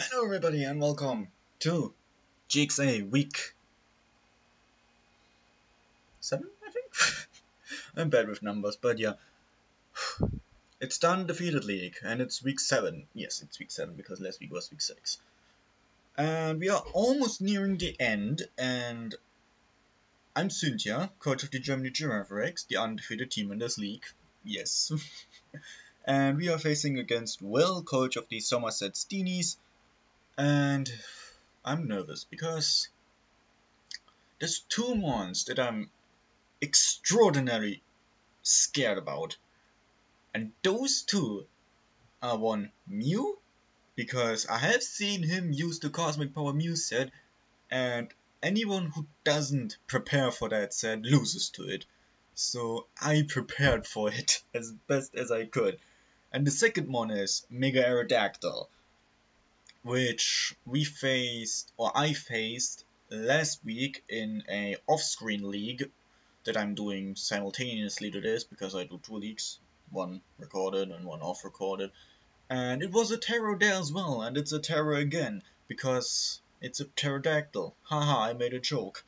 Hello everybody and welcome to GXA week 7 I think? I'm bad with numbers but yeah it's done defeated league and it's week 7 yes it's week 7 because last week was week 6 and we are almost nearing the end and I'm Cynthia, coach of the Germany Rex, the undefeated team in this league. Yes. and we are facing against Will, coach of the Somerset Steenies, and I'm nervous because there's two mons that I'm extraordinarily scared about. And those two are one Mew, because I have seen him use the Cosmic Power Mew set, and anyone who doesn't prepare for that set loses to it. So I prepared for it as best as I could. And the second one is Mega Aerodactyl which we faced, or I faced last week in a off-screen league that I'm doing simultaneously to this because I do two leagues, one recorded and one off-recorded. And it was a Tera there as well, and it's a Tera again, because it's a pterodactyl. Haha, I made a joke.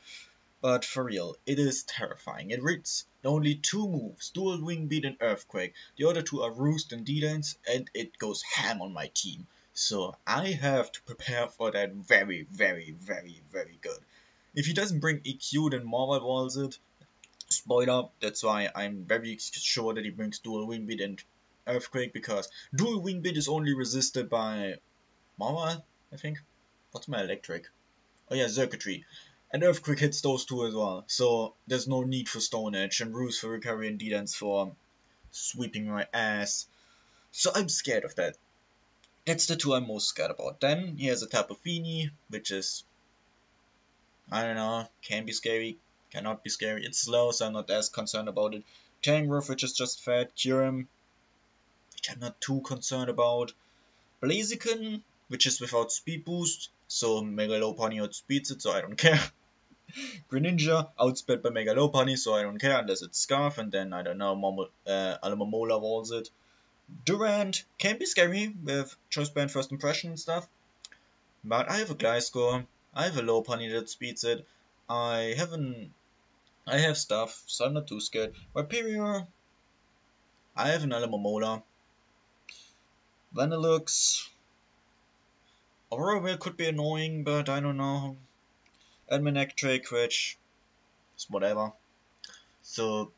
But for real, it is terrifying. It reads only two moves, Dual Wing Beat and Earthquake. The other two are Roost and D-Dance, and it goes ham on my team. So I have to prepare for that very, very, very, very good. If he doesn't bring EQ, then Marvel walls it. Spoiler, that's why I'm very sure that he brings Dual Wingbeat and Earthquake, because Dual Wingbeat is only resisted by Marvel, I think. What's my electric? Oh yeah, Circuitry. And Earthquake hits those two as well, so there's no need for Stone Edge, and Roost for recovery and D-Dance for sweeping my ass. So I'm scared of that. That's the two I'm most scared about. Then he has a Tapu Fini, which is, I don't know, can be scary, cannot be scary. It's slow, so I'm not as concerned about it. Tangrowth, which is just fat. Kyurem, which I'm not too concerned about. Blaziken, which is without speed boost, so Mega Lopunny outspeeds it, so I don't care. Greninja, outsped by Mega Lopunny, so I don't care unless it's Scarf, and then, I don't know, Momo, uh, Alomomola walls it. Durant can be scary with choice band first impression stuff. But I have a Gliscor, I have a Lopunny that speeds it, I have an I have stuff, so I'm not too scared. Rhyperior, I have an Alomomola. Vanilluxe, Aurora could be annoying, but I don't know. Admanectric, which is whatever. So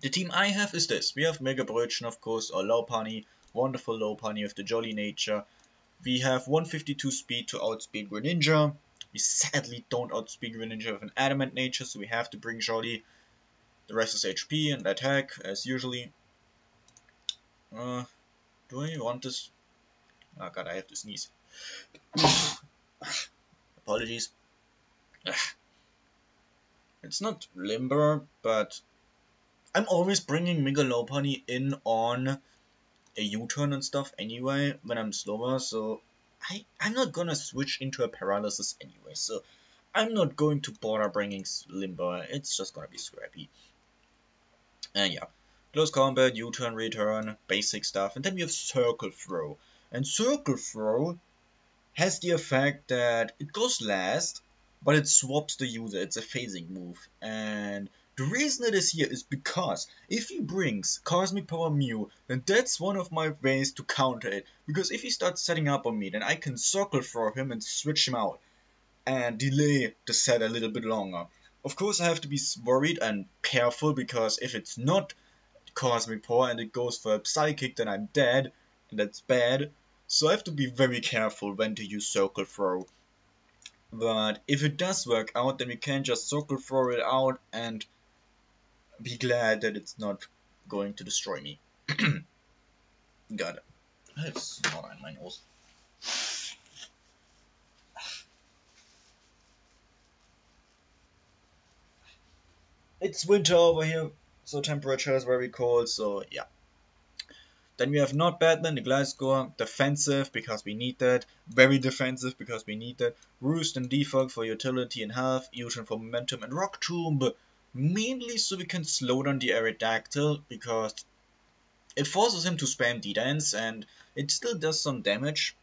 the team I have is this. We have Mega Brötchen, of course, or Lopunny, wonderful Lopunny with the jolly nature. We have 152 speed to outspeed Greninja. We sadly don't outspeed Greninja with an adamant nature, so we have to bring Jolly. The rest is HP and attack, as usually. Uh, do I want this? Oh god, I have to sneeze. Apologies. It's not limber, but I'm always bringing Mega Lopunny in on a U-turn and stuff anyway when I'm slower, so I, I'm not gonna switch into a paralysis anyway, so I'm not going to bother bringing Limber, it's just gonna be scrappy. And yeah, close combat, U-turn, return, basic stuff, and then we have Circle Throw. And Circle Throw has the effect that it goes last, but it swaps the user, it's a phasing move, and the reason it is here is because if he brings Cosmic Power Mew, then that's one of my ways to counter it. Because if he starts setting up on me, then I can circle throw him and switch him out. And delay the set a little bit longer. Of course I have to be worried and careful because if it's not Cosmic Power and it goes for a Psychic, then I'm dead. And that's bad. So I have to be very careful when to use Circle Throw. But if it does work out, then we can just Circle Throw it out and be glad that it's not going to destroy me. Got it. I have snot on my nose. It's winter over here, so temperature is very cold, so yeah. Then we have not Batman, the Gliscor, defensive because we need that, very defensive because we need that, Roost and Defog for utility and health, U-turn for momentum, and Rock Tomb mainly so we can slow down the Aerodactyl because it forces him to spam D-Dance and it still does some damage.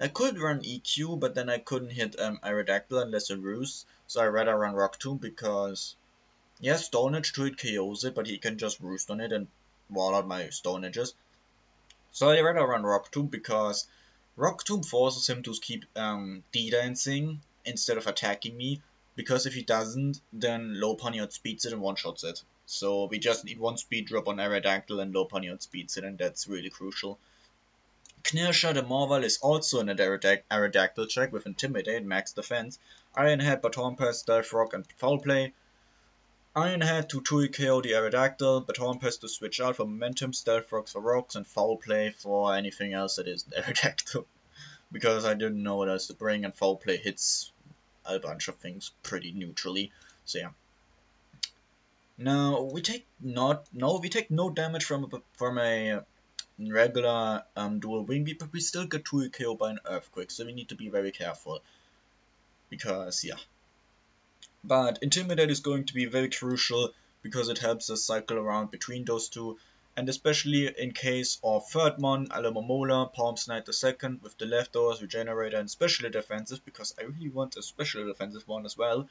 I could run EQ, but then I couldn't hit um, Aerodactyl unless a Roost, so I rather run Rock Tomb because, yes, Stone Edge to it KOs it, but he can just Roost on it and wall out my Stone Edges. So I rather run Rock Tomb because Rock Tomb forces him to keep um, D-dancing instead of attacking me, because if he doesn't, then low Lopunny speeds it and one-shots it. So we just need one speed drop on Aerodactyl and low Lopunny speeds it, and that's really crucial. Knirsha the Morval is also an Aerodactyl check with Intimidate, Max Defense, Iron Head, Baton Pass, Stealth Rock, and Foul Play. Iron Head to 2 KO the Aerodactyl, Baton Pass to switch out for Momentum, Stealth Rocks for Rocks, and Foul Play for anything else that is Aerodactyl. because I didn't know what else to bring, and Foul Play hits a bunch of things pretty neutrally. So yeah. Now we take not no we take no damage from a, from a regular um, dual wing beat, but we still get 2 KO by an Earthquake, so we need to be very careful. Because, yeah. But Intimidate is going to be very crucial because it helps us cycle around between those two, and especially in case of third mon, Alomomola, Palm the second with the leftovers, Regenerator, and Special defensive, because I really want a special defensive one as well.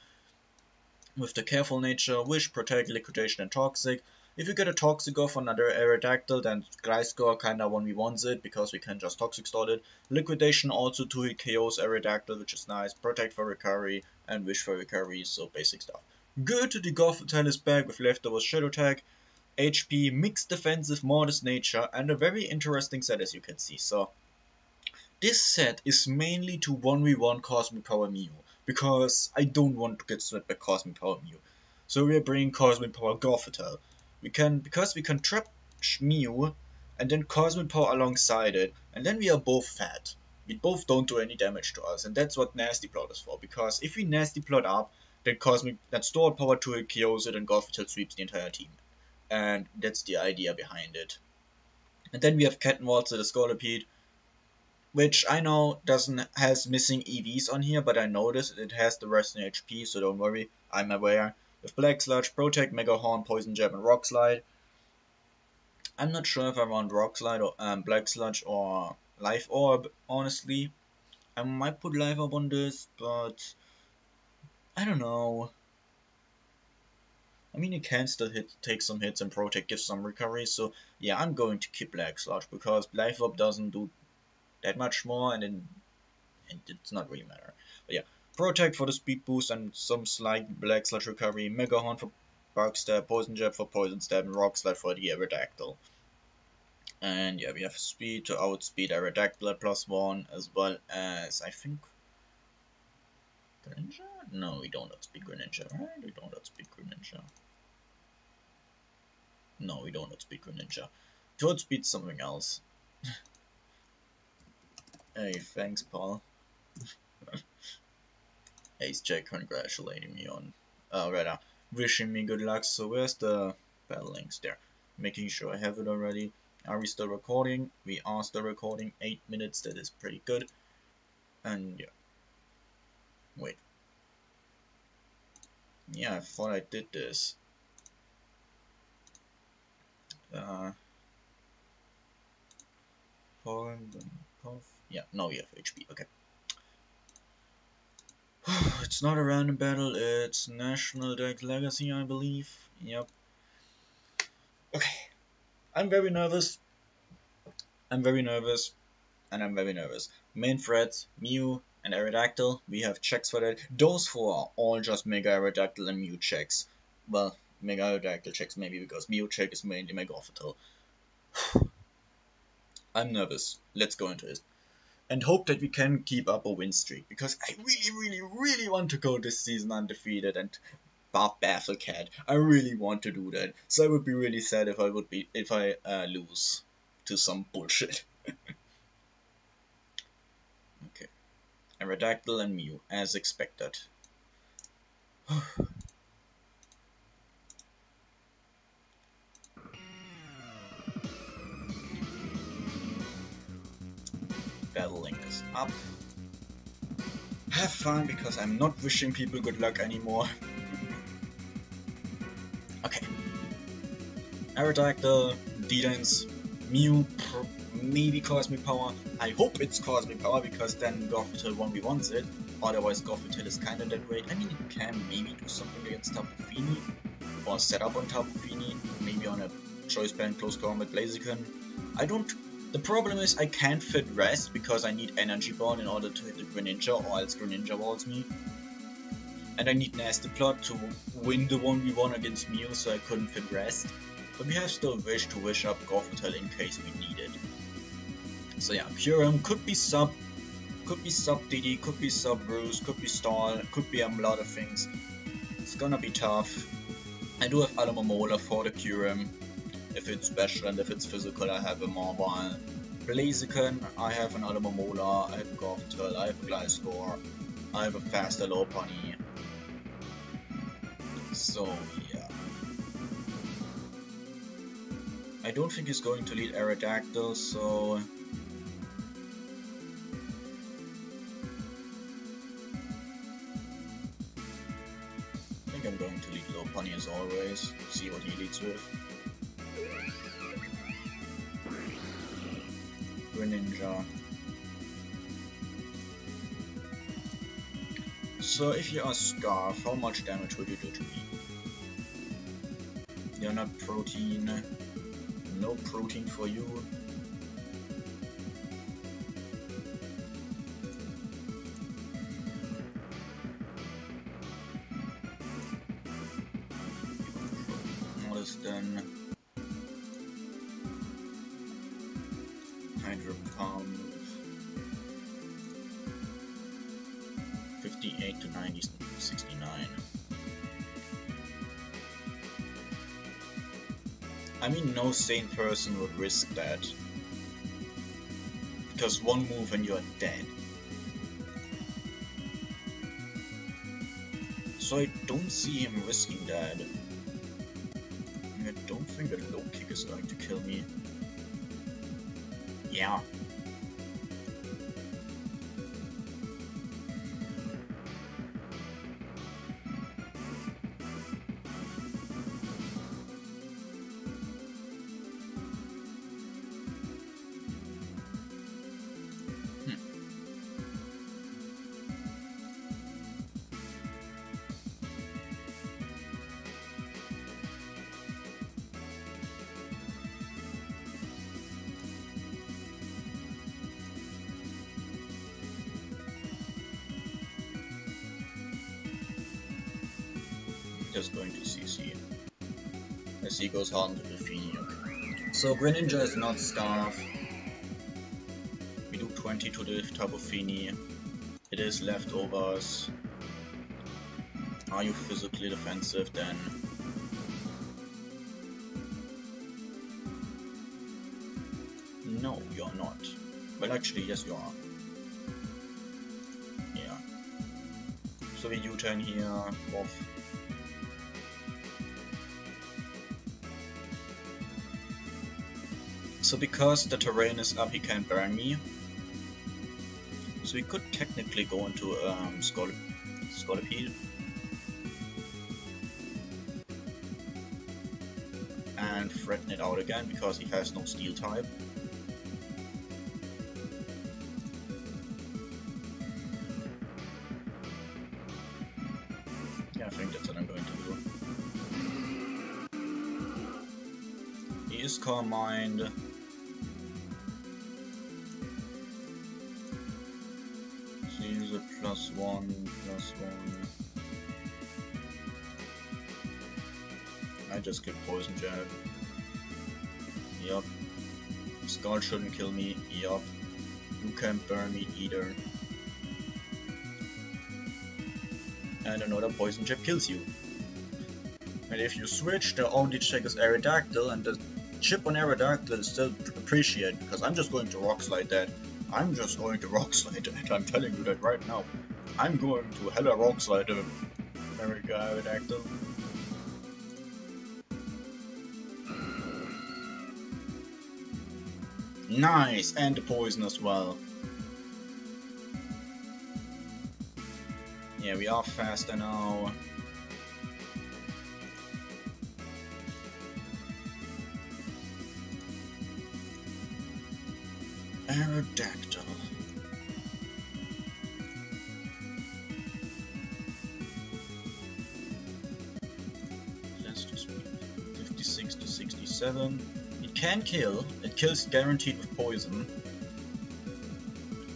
With the Careful Nature, Wish, Protect, Liquidation, and Toxic, if you get a Toxic off another Aerodactyl, then Gliscor kinda 1v1s it, because we can just Toxic stall it. Liquidation also 2 hit KOs Aerodactyl, which is nice. Protect for recovery, and Wish for recovery, so basic stuff. Good to the Gothitelle is back with leftovers Shadow Tag, HP, mixed defensive, modest nature, and a very interesting set as you can see. So, this set is mainly to 1v1 Cosmic Power Mew, because I don't want to get swept by Cosmic Power Mew. So we are bringing Cosmic Power Gothitelle we can because we can trap Mew and then Cosmic Power alongside it, and then we are both fat. We both don't do any damage to us, and that's what Nasty Plot is for. Because if we Nasty Plot up, then Cosmic that stored power to it kills it, and Gothitelle sweeps the entire team, and that's the idea behind it. And then we have Cattenwaltz, the Scolipede, which I know doesn't has missing EVs on here, but I noticed it has the rest in HP, so don't worry, I'm aware with Black Sludge, Protect, Mega Horn, Poison Jab, and Rock Slide. I'm not sure if I want Rock Slide or um, Black Sludge or Life Orb, honestly. I might put Life Orb on this, but I don't know. I mean, it can still hit, take some hits and Protect gives some recovery, so yeah, I'm going to keep Black Sludge because Life Orb doesn't do that much more and, then, and it's not really matter. But yeah, Protect for the speed boost and some slight Black Sludge recovery, Mega Horn for Bug Stab, Poison Jab for Poison Stab, and Rock Slide for the Aerodactyl. And yeah, we have speed to outspeed Aerodactyl at plus one, as well as, I think, Greninja? No, we don't outspeed Greninja, right? We don't outspeed Greninja. No, we don't outspeed Greninja. To outspeed something else. hey, thanks, Paul. Ace Jack congratulating me on, uh, rather, wishing me good luck. So where's the battle links there? Making sure I have it already. Are we still recording? We are still recording. 8 minutes, that is pretty good. And yeah. Wait. Yeah, I thought I did this. Uh, yeah, now we have HP, okay. it's not a random battle, it's National Dex Legacy, I believe. Yep. Okay. I'm very nervous. I'm very nervous. And I'm very nervous. Main threats, Mew and Aerodactyl. We have checks for that. Those four are all just Mega Aerodactyl and Mew checks. Well, Mega Aerodactyl checks maybe because Mew check is mainly Mega Orbital. I'm nervous. Let's go into it and hope that we can keep up a win streak because I really, really, really want to go this season undefeated and Bob Battlecat. I really want to do that. So I would be really sad if I would be if I uh, lose to some bullshit. okay, Aerodactyl and Mew as expected. battle link is up. Have fun because I'm not wishing people good luck anymore. okay. Aerodactyl, D-Dance, Mew, maybe Cosmic Power. I hope it's Cosmic Power because then Gothitelle 1v1s it. Otherwise Gothitelle is kinda dead weight. I mean it can maybe do something against Tapu or set up on Tapu maybe on a Choice Band Close Combat Blaziken. I don't the problem is I can't fit Rest because I need Energy Ball in order to hit the Greninja or else Greninja walls me. And I need Nasty Plot to win the 1v1 against Mew so I couldn't fit Rest. But we have still Wish to wish up Gothitelle in case we need it. So yeah, Kyurem could be sub, could be sub Diddy, could be sub Bruce, could be Stall, could be a lot of things. It's gonna be tough. I do have Alomomola for the Kyurem. If it's special and if it's physical, I have a mobile. Blaziken, I have an Alomomola, uh, I have a Gothitelle, I have Gliscor, I have a faster Pony. So yeah. I don't think he's going to lead Aerodactyl, so... always, see what he leads with. Greninja. So if you are Scarf, how much damage would you do to me? You're not protein. No protein for you. No sane person would risk that. Because one move and you're dead. So I don't see him risking that. I don't think that low kick is going to kill me. Yeah. He goes on to the Fini. So Greninja is not Scarf. We do 20 to the Tapu Fini. It is leftovers. Are you physically defensive then? No, you're not. Well actually yes you are. Yeah. So we U-turn here, off So because the terrain is up, he can't burn me. So we could technically go into um, Scol. And threaten it out again because he has no steel type. Yeah, I think that's what I'm going to do. He is Calm Mind. Plus one, plus one. I just get poison jab. Yup. Skull shouldn't kill me. Yup. You can't burn me either. And another poison jab kills you. And if you switch, the only check is Aerodactyl, and the chip on Aerodactyl is still appreciated, because I'm just going to Rock Slide that. I'm just going to rock slide it, I'm telling you that right now. I'm going to hella rock slide America Aerodactyl. Nice! And the poison as well. Yeah, we are faster now. Aerodactyl. Let's speed. 56 to 67. It can kill. It kills guaranteed with poison.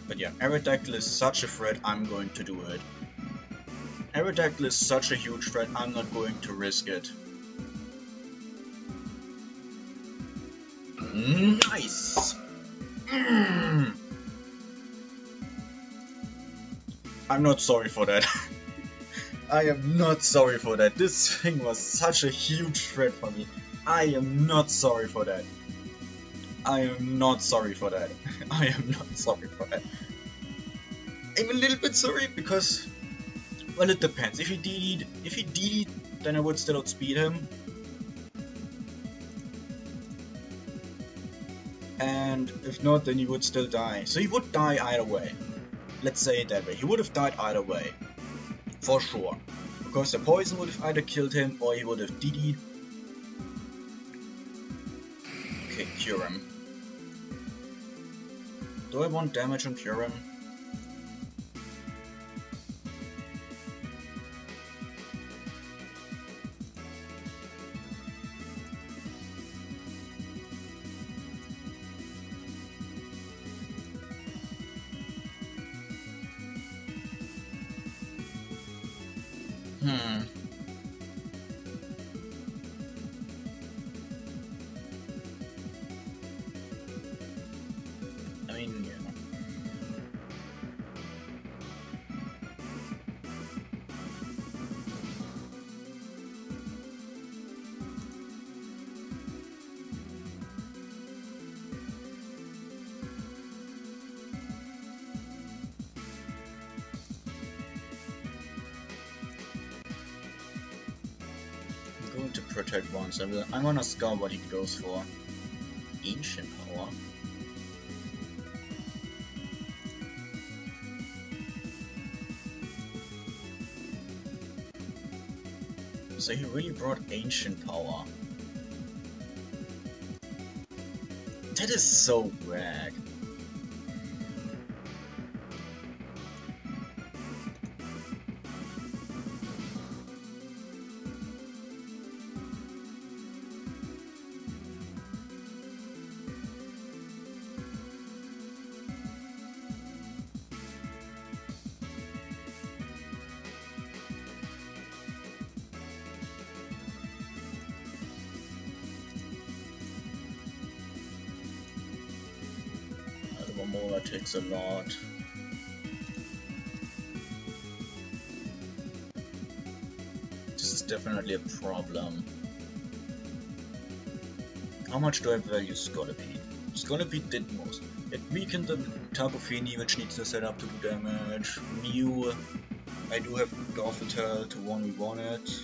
But yeah, Aerodactyl is such a threat, I'm going to do it. Aerodactyl is such a huge threat, I'm not going to risk it. Nice! I'm not sorry for that. I am not sorry for that. This thing was such a huge threat for me. I am not sorry for that. I am not sorry for that. I am not sorry for that. I'm a little bit sorry because, well, it depends. If he DD'd, if he DD'd, then I would still outspeed him. And if not, then he would still die. So he would die either way. Let's say it that way. He would have died either way. For sure. Because the poison would have either killed him or he would have DD'd. Okay, Kyurem. Do I want damage on Kyurem? Hmm. Will, I'm gonna scout what he goes for. Ancient power. So he really brought ancient power. That is so whack. A problem. How much do I value Scolipede? Scolipede did most. It weakened the Tapu Fini, which needs to set up to do damage. Mew, I do have Gothitelle to 1v1 it.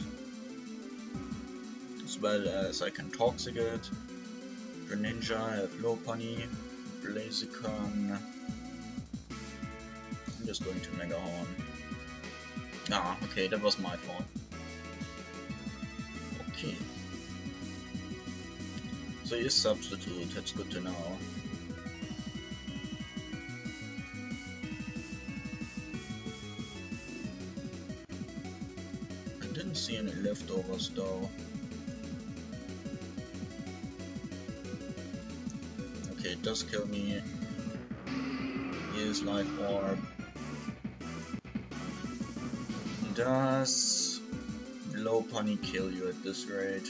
As well as I can Toxic it. Greninja, I have Lopunny. Blaziken. I'm just going to Mega Horn. Ah, okay, that was my fault. So is substitute, that's good to know. I didn't see any leftovers though. Okay, it does kill me. Use Life Orb. Does Lopunny kill you at this rate?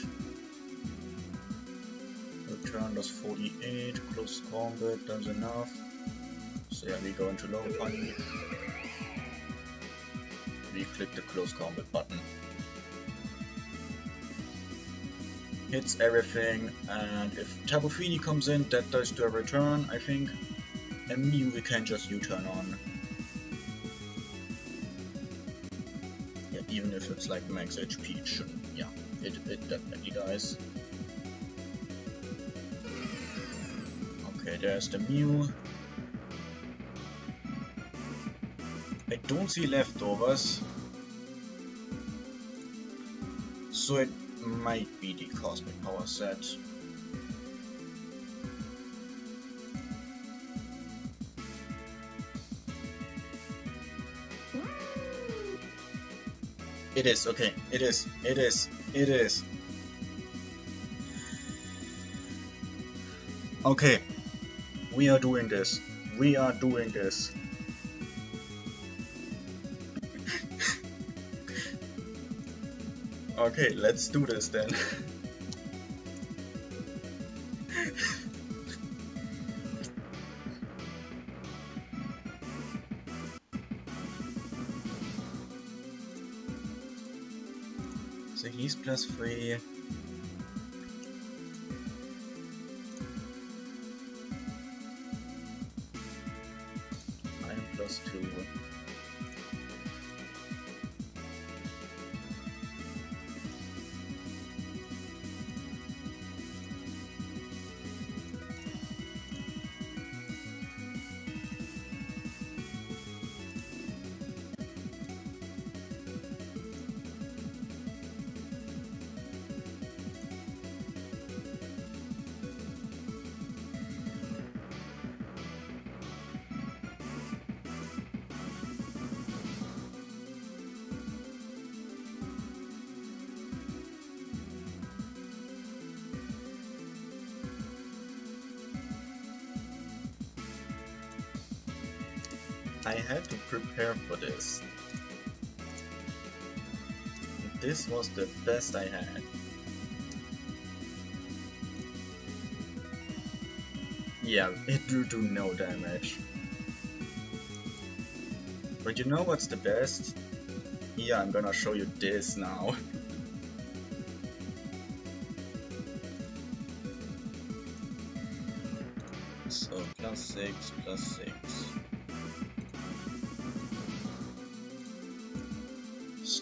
Return does 48, close combat does enough. So yeah, we go into Lopunny. We click the close combat button. hits everything, and if Tapu Fini comes in, that does do a return, I think. And Mew we can just U-turn on. If it's like max HP, it shouldn't, yeah, it, it definitely dies. Okay, there's the Mew. I don't see leftovers. So it might be the cosmic power set. It is, okay. It is. It is. It is. Okay. We are doing this. We are doing this. okay, let's do this then. so he's I had to prepare for this. This was the best I had. Yeah, it do do no damage. But you know what's the best? Yeah, I'm gonna show you this now. so, plus 6, plus 6.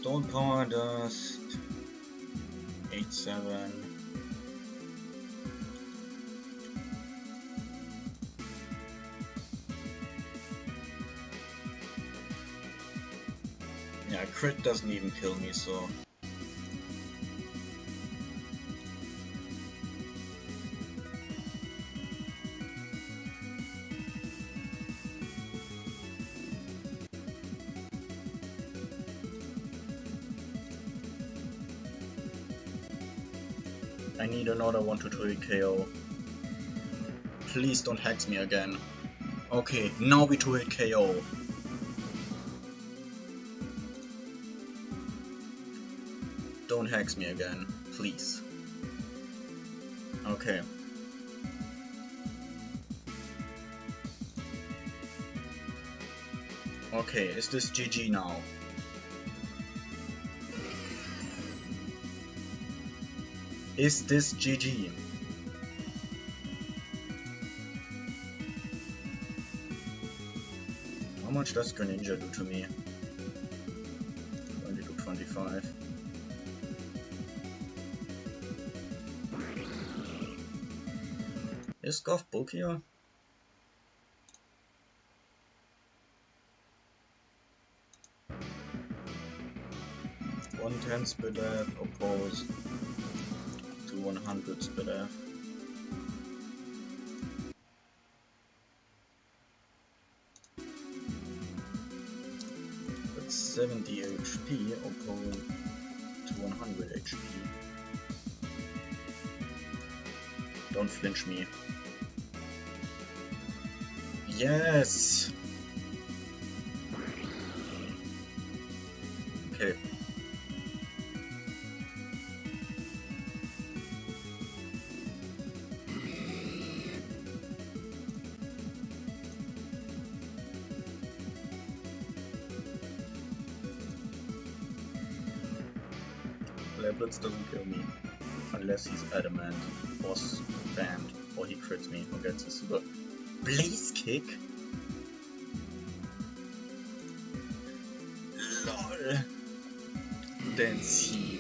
Stone Power Dust 8 7 Yeah, crit doesn't even kill me, so I need another 1 to 3 KO. Please don't hex me again. Okay, now we 2 hit KO. Don't hex me again, please. Okay. Okay, is this GG now? Is this GG? How much does Greninja do to me? 20 to 25. Is Golf bulkier? One tenth split F opposed Uh, to 100 split F. That's 70 HP opposed to 100 HP. Don't flinch me. Yes! Unless he's adamant, or spammed, or he crits me, or gets a super blaze kick. LOL. Dance. He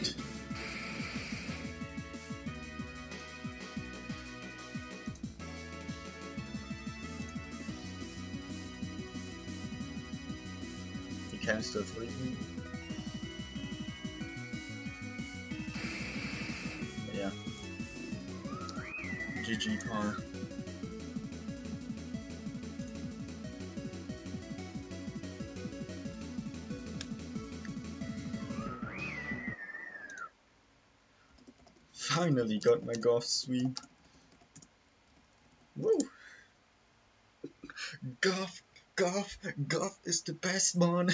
finally got my golf swing. Woo! Golf, golf, Goth is the best man.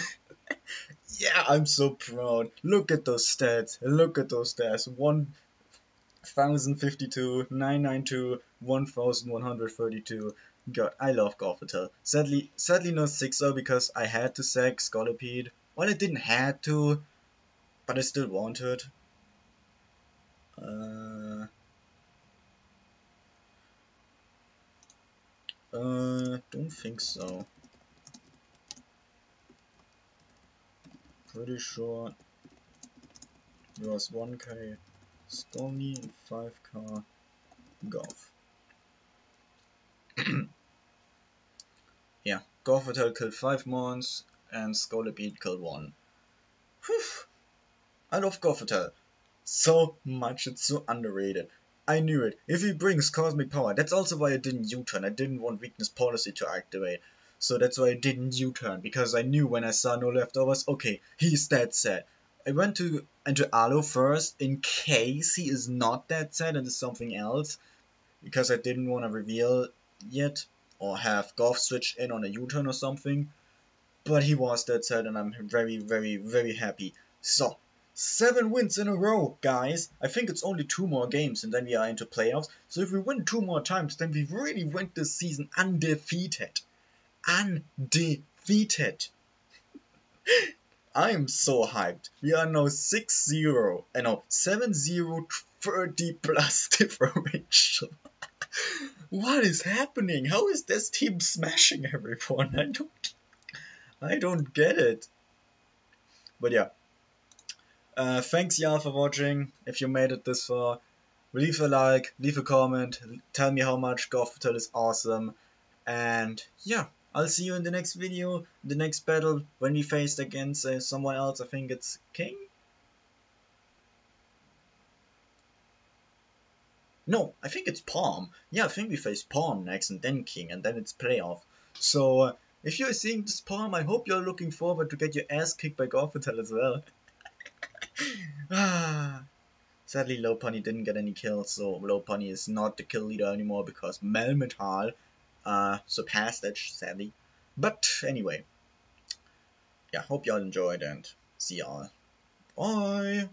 yeah, I'm so proud. Look at those stats. Look at those stats. 1052, 992, 1132. God, I love Gothitelle. Sadly, sadly not 6 because I had to sack Scolipede. Well, I didn't had to, but I still wanted. Uh, uh, don't think so. Pretty sure it was 1k Skolny and 5k Golf. yeah, Gothitelle killed 5 mons and Scolipede killed 1. Whew. I love Gothitelle so much, it's so underrated. I knew it. If he brings Cosmic Power, that's also why I didn't U-turn. I didn't want Weakness Policy to activate. So that's why I didn't U-turn, because I knew when I saw no leftovers, okay, he's that set. I went to into Alo first, in case he is not that set and is something else, because I didn't want to reveal yet, or have Golf switch in on a U-turn or something. But he was that set and I'm very, very, very happy. So, Seven wins in a row, guys. I think it's only two more games and then we are into playoffs. So if we win two more times, then we really went this season undefeated. Undefeated. I'm so hyped. We are now 6-0. I know, 7-0 30 plus differential. what is happening? How is this team smashing everyone? I don't I don't get it. But yeah, uh, thanks y'all for watching. If you made it this far, leave a like, leave a comment, tell me how much Golf Gothitelle is awesome. And yeah, I'll see you in the next video, the next battle, when we faced against uh, someone else. I think it's King? No, I think it's Palm. Yeah, I think we face Palm next and then King and then it's playoff. So, uh, if you're seeing this Palm, I hope you're looking forward to get your ass kicked by Gothitelle as well. Sadly, Lopunny didn't get any kills, so Lopunny is not the kill leader anymore because Melmetal uh, surpassed it, sadly. But anyway, yeah, hope y'all enjoyed and see y'all. Bye!